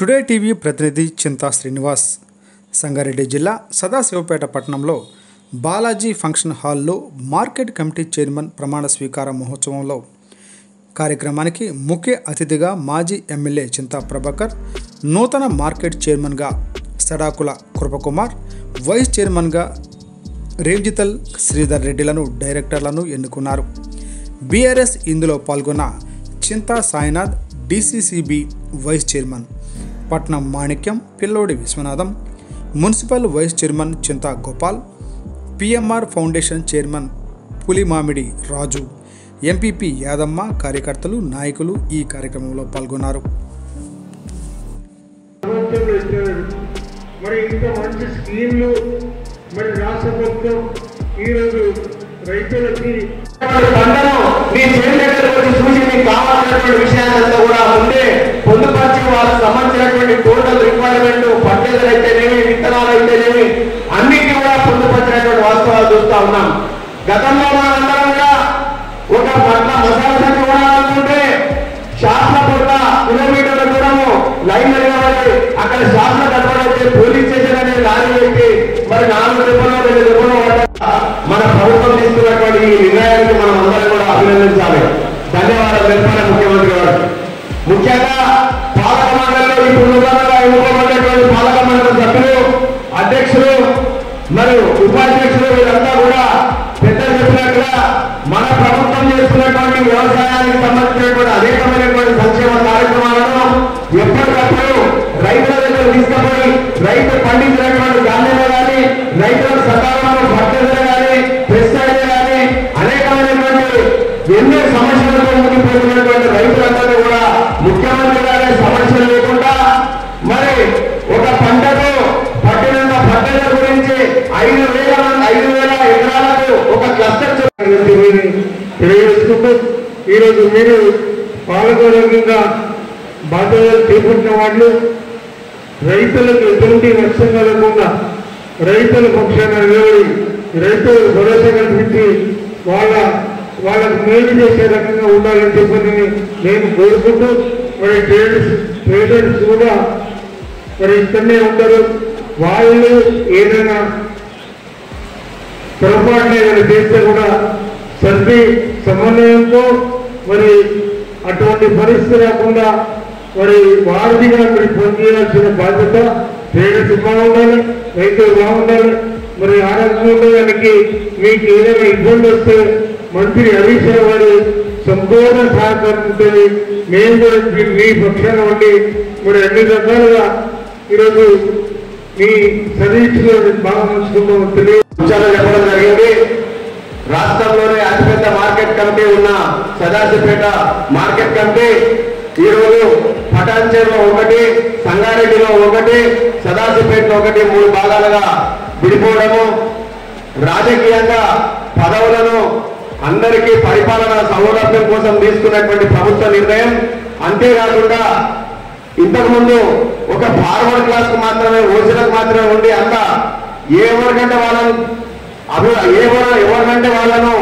Today TV ప్రతినిధి చింతా శ్రీనివాస్. సంగారెడ్డి జిల్లా సదాశివపేట పట్టణంలో బాలాజీ ఫంక్షన్ హాల్లో మార్కెట్ కమిటీ చైర్మన్ ప్రమాణ స్వీకార మహోత్సవంలో కార్యక్రమానికి ముఖ్య అతిథిగా మాజీ ఎమ్మెల్యే చింతా ప్రభాకర్ నూతన మార్కెట్ చైర్మన్గా సడాకుల కృపకుమార్ వైస్ చైర్మన్గా రేవ్జితల్ శ్రీధర్ రెడ్డిలను డైరెక్టర్లను ఎన్నుకున్నారు. బీఆర్ఎస్ ఇందులో పాల్గొన్న Chinta Sainath DCCB vice chairman Patnam Manikyam Pillodi Vishwanatham municipal vice chairman Chinta Gopal PMR foundation chairman Pulimamidi Raju MPP Yadamma కార్యకర్తలు నాయకులు ఈ కార్యక్రమంలో పాల్గొన్నారు. మరి ఇంత మంచి స్కీమ్లు మరి రాష్ట్ర ప్రభుత్వం ఈరోజు రైతులకి అయితేనేమి విత్తనాలు అయితేనేమి అన్నిటిని కూడా పొందుపరిచినటువంటి వాస్తవాలు చూస్తా ఉన్నాం. గతంలో మనందరం కూడా ఒక పట్ల మసాలా సంఖ్య కొనాలనుకుంటే శాస్త్ర పట్ల కిలోమీటర్ల దూరము లైన్ నిలబడి అక్కడ శాస్త్ర కట్టబడితే పోలీస్ స్టేషన్ అనేది లారీ పెట్టి మరి నాలుగు రూపాయలు రెండు రూపాయలు మన ప్రభుత్వం తీసుకున్నటువంటి ఈ నిర్ణయానికి మనం అందరం కూడా అభినందించాలి. ధన్యవాదాలు. తెలిపాలి ముఖ్యమంత్రి గారు. ముఖ్యంగా పాలక మండలిలో ఇప్పుడు మరియు ఉపాధ్యక్షులు వీళ్ళంతా కూడా పెద్దలు చెప్పినట్టుగా మన ప్రభుత్వం చేస్తున్నటువంటి వ్యవసాయానికి సంబంధించినటువంటి అనేకమైనటువంటి సంక్షేమ కార్యక్రమాలను ఎప్పటి ఈరోజు మీరు పాలకవర్గంగా బాధ్యతలు చేపట్టిన వాళ్ళు రైతులకు ఎటువంటి నష్టం కలగకుండా రైతుల పక్షాన నిలబడి రైతులకు భరోసా కల్పించి వాళ్ళ వాళ్ళకు మేలు చేసే రకంగా ఉండాలని చెప్పని నేను కోరుకుంటూ మరి ట్రేడర్స్ ట్రేడర్స్ కూడా మరి ఇక్కడనే ఉంటారు. వాళ్ళు ఏదైనా పొరపాటున ఏదైనా చేస్తే కూడా సర్ది సమన్వయంతో మరి అటువంటి పరిస్థితి రాకుండా మరి వారధిగా మరి పనిచేయాల్సిన బాధ్యత ట్రేడర్స్ బాగుండాలి రైతులు బాగుండాలి మరి ఆ రకంగా ఉండడానికి మీకు ఏదైనా ఇబ్బంది వస్తే మంత్రి హరీష్ రావు గారి సంపూర్ణ సహకారం ఉంటుంది మేము కూడా మీ- పక్షాన ఉండి మరి అన్ని రకాలుగా ఈరోజు మీ సదీక్షలో బాగా మంచుకుంటామని తెలియదు చెప్పడం జరిగింది రాష్ట్రంలోనే మార్కెట్ కమిటీ ఉన్న సదాశివపేట మార్కెట్ కమిటీ ఈ రోజు పటాన్చేరులో ఒకటి సంగారెడ్డిలో ఒకటి సదాశివపేటలో ఒకటి మూడు భాగాలుగా విడిపోవడము. రాజకీయంగా పదవులను అందరికీ పరిపాలన సౌలభ్యం కోసం తీసుకున్నటువంటి ప్రభుత్వ నిర్ణయం. అంతేకాకుండా ఇంతకుముందు ఒక ఫార్వర్డ్ క్లాస్కు మాత్రమే ఓసీలకు మాత్రమే ఉండి అంతా ఏ ఎవరికంటే వాళ్ళను అభి ఏ ఎవరు ఎవరికంటే వాళ్ళను